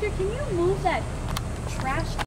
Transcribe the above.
Victor, can you move that trash